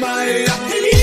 Maria,